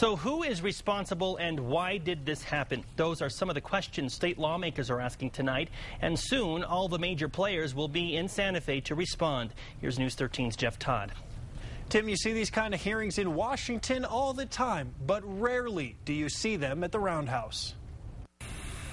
So who is responsible and why did this happen? Those are some of the questions state lawmakers are asking tonight. And soon, all the major players will be in Santa Fe to respond. Here's News 13's Jeff Todd. Tim, you see these kind of hearings in Washington all the time, but rarely do you see them at the Roundhouse.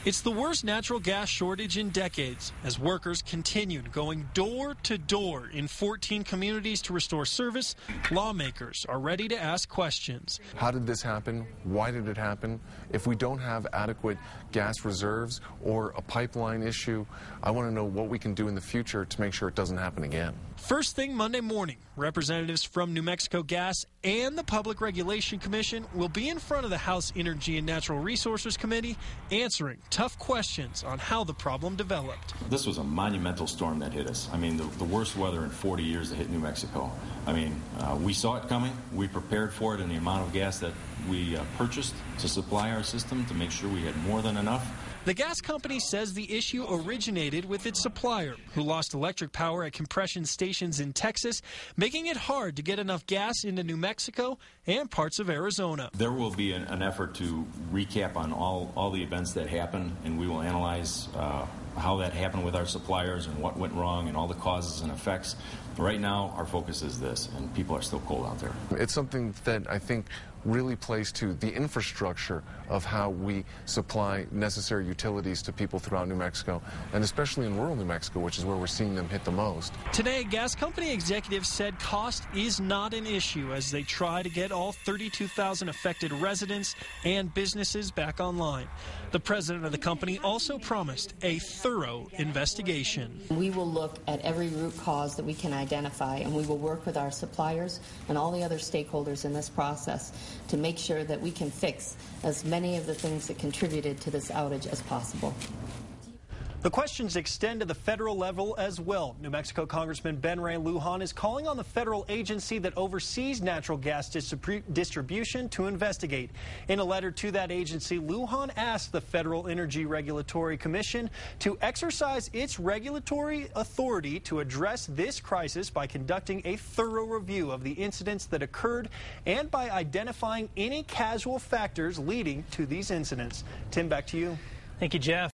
It's the worst natural gas shortage in decades as workers continued going door to door in 14 communities to restore service. Lawmakers are ready to ask questions. How did this happen? Why did it happen? If we don't have adequate gas reserves or a pipeline issue, I want to know what we can do in the future to make sure it doesn't happen again. First thing Monday morning, representatives from New Mexico Gas and the Public Regulation Commission will be in front of the House Energy and Natural Resources Committee answering tough questions on how the problem developed. This was a monumental storm that hit us. I mean, the, the worst weather in 40 years that hit New Mexico. I mean, uh, we saw it coming. We prepared for it in the amount of gas that we uh, purchased to supply our system to make sure we had more than enough. The gas company says the issue originated with its supplier, who lost electric power at compression stations in Texas, making it hard to get enough gas into New Mexico and parts of Arizona. There will be an, an effort to recap on all, all the events that happened, and we will analyze uh, how that happened with our suppliers and what went wrong and all the causes and effects. Right now, our focus is this, and people are still cold out there. It's something that I think really plays to the infrastructure of how we supply necessary utilities to people throughout New Mexico, and especially in rural New Mexico, which is where we're seeing them hit the most. Today, gas company executives said cost is not an issue as they try to get all 32,000 affected residents and businesses back online. The president of the company also promised a thorough investigation. We will look at every root cause that we can identify, and we will work with our suppliers and all the other stakeholders in this process to make sure that we can fix as many of the things that contributed to this outage as possible. The questions extend to the federal level as well. New Mexico Congressman Ben Ray Lujan is calling on the federal agency that oversees natural gas distribution to investigate. In a letter to that agency, Lujan asked the Federal Energy Regulatory Commission to exercise its regulatory authority to address this crisis by conducting a thorough review of the incidents that occurred and by identifying any casual factors leading to these incidents. Tim, back to you. Thank you, Jeff.